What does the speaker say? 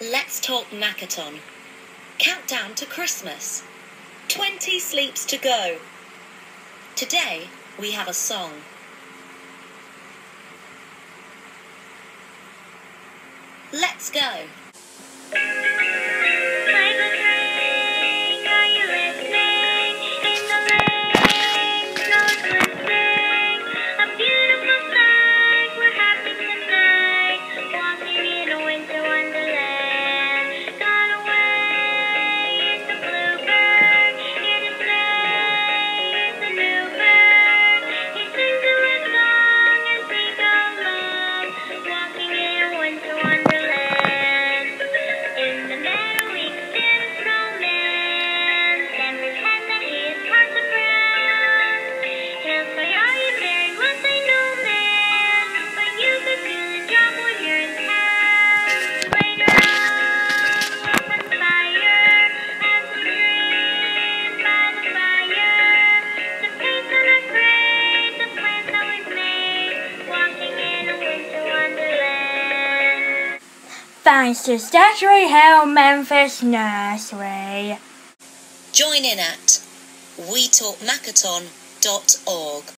Let's talk Makaton. Countdown to Christmas. 20 sleeps to go. Today we have a song. Let's go. Thanks to Sketchley Hill Menphys Nursery. Join in at wetalkmakaton.org.